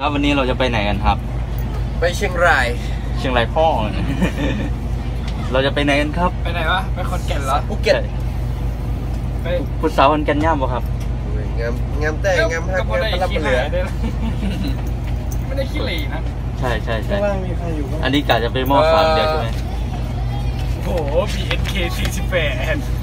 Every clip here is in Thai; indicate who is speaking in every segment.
Speaker 1: ครับวันนี้เราจะไปไหนกันครับ
Speaker 2: ไปเชียงราย
Speaker 1: เชียงรายพ่อ เราจะไปไหนกันครับ
Speaker 3: ไปไหนวะ ไปคอนแก่นเหรอ
Speaker 2: ภูเก็ต
Speaker 3: ไป
Speaker 1: พุทธสาววันกันย่ามบ่ครับ
Speaker 2: งามงามแต่งามฮัก
Speaker 3: ก็บ่
Speaker 2: งาม
Speaker 3: ได้
Speaker 2: พลับ
Speaker 3: ขี้
Speaker 2: เหลือ
Speaker 3: หายได้ละไม่ได้ขี้เหร่นะ
Speaker 1: ใช่ใช่ใช่
Speaker 2: ว่ามีใครอยู่บ้าง
Speaker 1: อันนี้กะจะไปมอบสามเดียวใช่ไหม
Speaker 3: โอ้โห BNK 48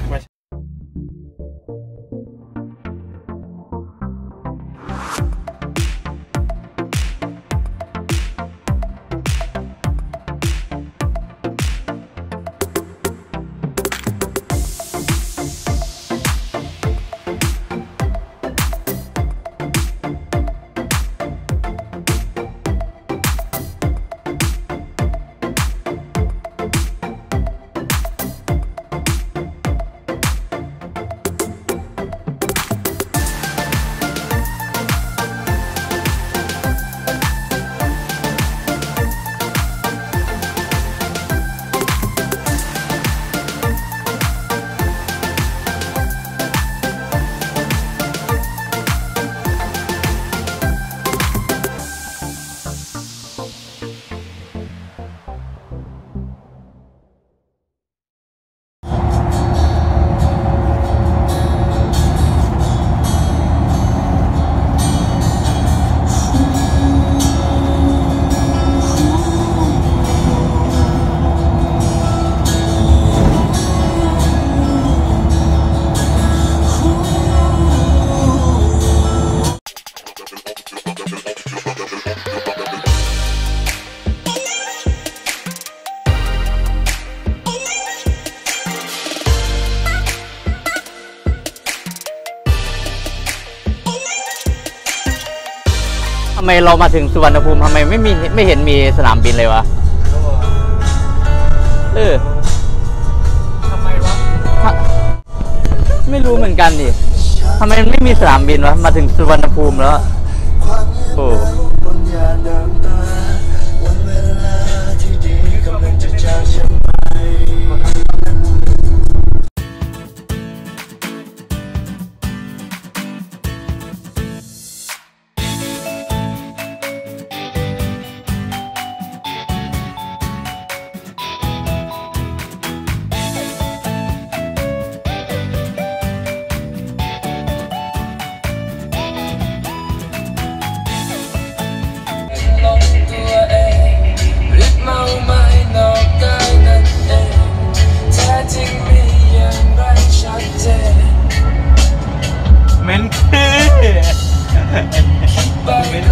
Speaker 1: ไมเรามาถึงสุวรรณภูมิทำไมไม่มีไม่เห็นมีสนามบินเลยวะเออ
Speaker 3: ทำไมวะ
Speaker 1: ไม่รู้เหมือนกันดิทำไมไม่มีสนามบินวะมาถึงสุวรรณภูมิแล้วโอ้
Speaker 4: Bye.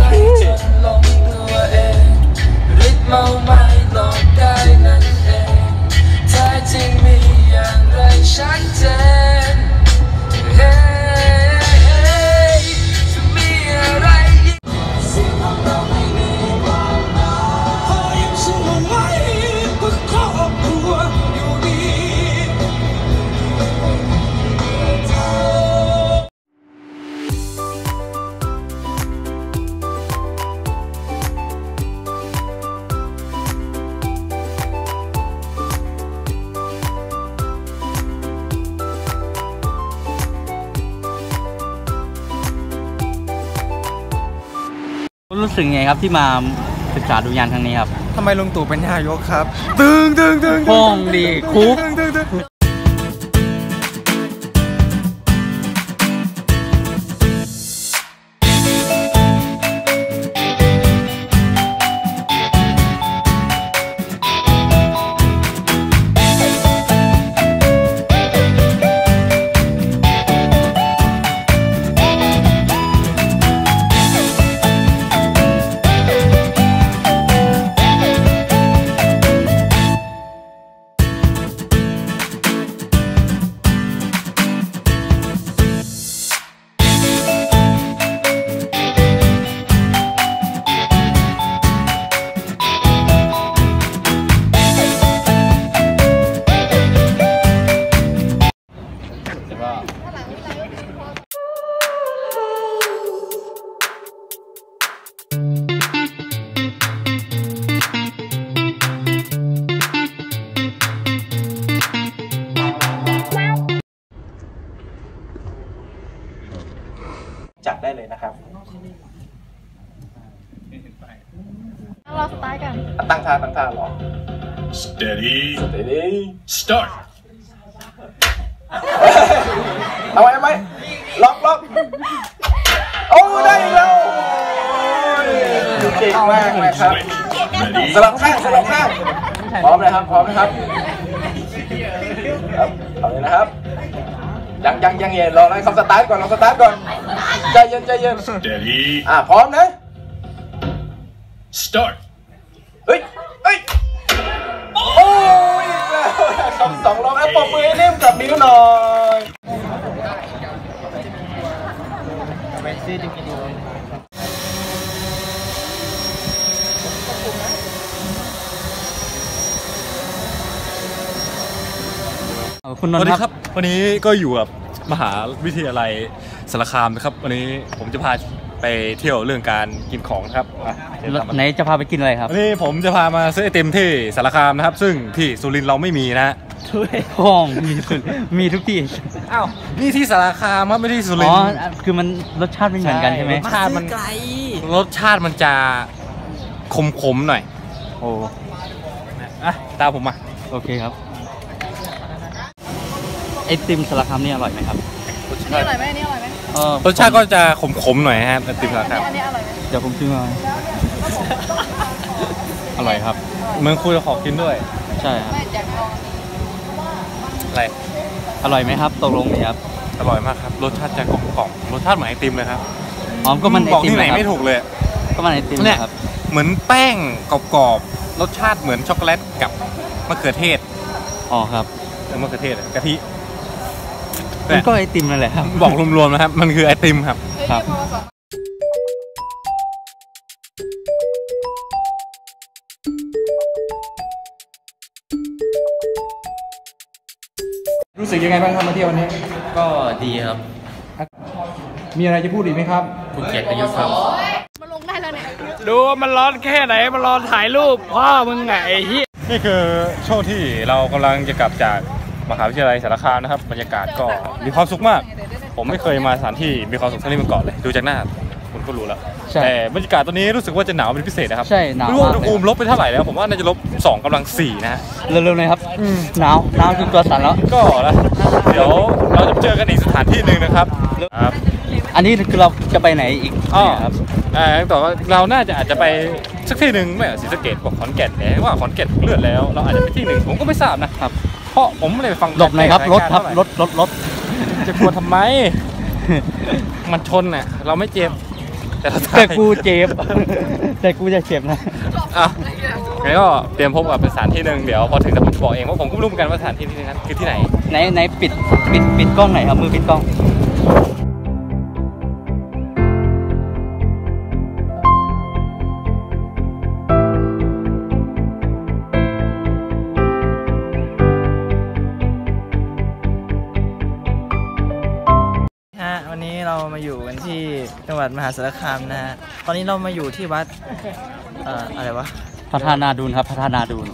Speaker 4: รู้สึ
Speaker 1: กไงครับที่มาศึกษาดูงานครั้งนี้ครับ
Speaker 3: ทำไมลุงตู่เป็นนายกครับ ตึงตึงตึง
Speaker 1: ห้องดีคุก
Speaker 3: ตึงตึงตึง
Speaker 5: ท่าตั้งท่ารอ
Speaker 6: Steady.
Speaker 5: เดี๋ยวนี้
Speaker 6: Start.
Speaker 5: เอาไว้เอาไว้ล็อกล็อกโอ้ได้อีกแล้วโอ้ยเก่งมากเลยครับ
Speaker 6: Ready.
Speaker 5: สลับข้างสลับข้างพร้อมนะครับพร้อมนะครับครับเอาเลยนะครับ ยังยังยังเย็นรอให้เขาสตาร์ทก่อนเราสตาร์ทก่อนใจเย็นใจเย็น
Speaker 6: Steady.
Speaker 5: อะพร้อมนะ
Speaker 6: Start.
Speaker 5: ปรบมือให้นิ่มกับนิ้วหน่อย
Speaker 1: เอาคุณน
Speaker 4: ส
Speaker 1: น
Speaker 4: วัส
Speaker 1: ท์
Speaker 4: ดี
Speaker 1: ค
Speaker 4: ค
Speaker 1: รั
Speaker 4: รับบวันนี้ก็อยู่กับมหาวิทยาลัยสารคามนะครับ วันนี้ผมจะพาไปเที่ยวเรื่องการกินของนะครับอะเชิญตามมา
Speaker 1: ไหนจะพาไปกินอะไรครับ
Speaker 4: วันนี้ผมจะพามาซื้อไอติมที่สารคามนะครับ ซึ่งที่สุรินทร์เราไม่มีนะ
Speaker 1: ช่วยห้องมีสุดมีทุกที่
Speaker 4: อ้าวนี่ที่สารคามครับไม่ที่สุริ
Speaker 1: อ๋
Speaker 4: น
Speaker 1: อ
Speaker 4: ทร์
Speaker 1: คือมันรสชาติไม่เหมือนกันใช่ไหม
Speaker 4: รสชาติมันรสชาติมันจะขมๆหน่อย
Speaker 1: โอ้
Speaker 4: อะตามผมมา
Speaker 1: โอเคครับไอติมสารคามนี่อร่อยไหมครับ
Speaker 7: นี่อร่อยไหมอันนี่อร่อยไหม
Speaker 1: เออ
Speaker 4: รสชาติก็จะขมๆหน่อยนะครับไอติมสารคาม
Speaker 7: อันนี้อร่อยไหม
Speaker 1: เดี๋ยวผมซื้อมาอร่อยครับ
Speaker 4: เหมือนคุยขอกินด้วย
Speaker 1: ใช่ครับ
Speaker 7: ไม่อยากลอง
Speaker 4: อะไร
Speaker 1: อร่อยไหมครับ ตกลงไหมครับ
Speaker 4: อร่อยมากครับ รสชาติจะกลมกล่อมรสชาติเหมือนไอติมเลยครับ
Speaker 1: อ๋อก็มันไอ
Speaker 4: บอก
Speaker 1: ติม
Speaker 4: ที่ไหน
Speaker 1: นะครับ
Speaker 4: ไม่ถูกเลย
Speaker 1: ก็มันไอติม
Speaker 4: เนี่ย
Speaker 1: นะครับ
Speaker 4: เหมือนแป้งกรอบๆรสชาติเหมือนช็อกโกแลตกับมะเขือเทศ
Speaker 1: อ๋อครับ
Speaker 4: เออมะเขือเทศอะกะทิ
Speaker 1: มันก็ไอติมนั่นแหละครับ
Speaker 4: บอกรวมๆนะครับ มันคือไอติมครับ
Speaker 7: เฮ้ย
Speaker 1: ครับ
Speaker 7: รียกมาสอง
Speaker 5: รู้สึกยังไงบ้างครับมาเที่ยววันนี้
Speaker 1: ก็ดีครับ
Speaker 5: มีอะไรจะพูดอีกไหมครับ
Speaker 1: ภูเก็ตอายุครับ
Speaker 7: มาลงได้แล้วเนี่ย
Speaker 5: ดูมันร้อนแค่ไหน มันร้อนถ่ายรูปพ่อมึงไงไอ้เหี้ย
Speaker 4: นี่คือช่วงที่เรากำลังจะกลับจากมหาวิทยาลัยสารคามนะครับ บรรยากาศก็มีความสุขมาก ผมไม่เคยมาสถานที่มีความสุขเท่านี้มาก่อนเลย ดูจากหน้า คุณก็รู้แล้ว
Speaker 1: ใช่
Speaker 4: แต่บรรยากาศตอนนี้รู้สึกว่าจะหนาวเป็นพิเศษนะครับ
Speaker 1: ใช่หนาว
Speaker 4: ไม่รู้ว่า
Speaker 1: มาก
Speaker 4: อุณหภูมิลบไปเท่าไหร่แล้ว ผมว่าน่าจะลบสองกำลังสี่นะฮะ
Speaker 1: เร็วๆเลยครับหนาวหนาวจนตัวสั่นแล้ว
Speaker 4: ก็นะเดี๋ยวเราจะเจอกันอีกสถานที่หนึ่งนะครับครับ
Speaker 1: อันนี้คือเราจะไปไหนอีก
Speaker 4: อ๋อ
Speaker 1: เนี่ยครับ
Speaker 4: อ่าต่อว่าเราน่าจะอาจจะไปสักที่หนึ่งไม่ศรีสะเกดบอกขอนแก่นแหมว่าขอนแก่นเลื่อนแล้ว เราอาจจะไปที่หนึ่งผมก็ไม่ทราบนะครับ เพราะผมไม่ได้ฟัง
Speaker 1: หลบหน่อยครับรถครับรถรถรถ
Speaker 4: จะกลัวทำไม มันชนน่ะ เราไม่เจ็บ แต่เราตาย
Speaker 1: แต่กูเจ็บ แต่กูจะเจ็บนะ
Speaker 4: อะงั้นก็เตรียมพบกับสถานที่หนึ่งเดี๋ยวพอถึงจะผมจะบอกเองว่าผมก็ไม่รู้เหมือนกันว่าสถานที่ที่นั้นคือที่ไหน
Speaker 1: ไหนไหนปิดปิดปิดกล้องหน่อยครับมือปิดกล้อง
Speaker 8: เรามาอยู่กันที่จังหวัดมหาสารคามนะฮะ ตอนนี้เรามาอยู่ที่วัดเอ่ออะไรวะ
Speaker 1: พระธานาดูนครับพระธานาดูน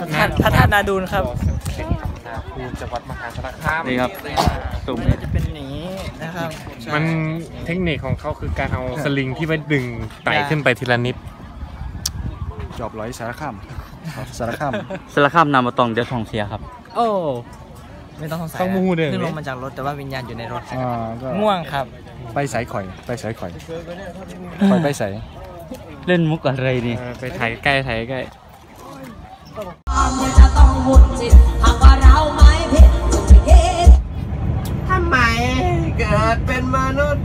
Speaker 8: พระธาตุพระธาตุนาดูนครับ
Speaker 4: คูจังหวัดมหาสารคาม
Speaker 1: นี่ครับตุ่ม
Speaker 8: จะเป็นอย่างนี้นะครับใช่
Speaker 4: มันเทคนิคของเขาคือการเอาสลิงที่ไว้ดึงไต่ขึ้นไปทีละนิด
Speaker 5: จอบร้อยสารคามสารคาม
Speaker 1: สารคามนามมาตองเดี๋ยวทองเสียครับ
Speaker 8: โอ้ ไม่ต้องสงสัย
Speaker 4: ต้องมูเด้อ
Speaker 8: ขึ้นลงมาจากรถแต่ว่าวิญญาณอยู่ในรถ
Speaker 5: อ่าก็
Speaker 8: ง่วงครับ
Speaker 5: ไปสายข่อย ไปสายข่อยข่อยไปสาย
Speaker 1: เล่นมุกอะไรนี่
Speaker 4: เออไปถ่ายใกล้ถ่ายใกล้
Speaker 9: จะต้องหมุนจิตหากว่าเราไม่ผิดจะไม่คิด
Speaker 2: ทำไมเกิดเป็นมนุษย์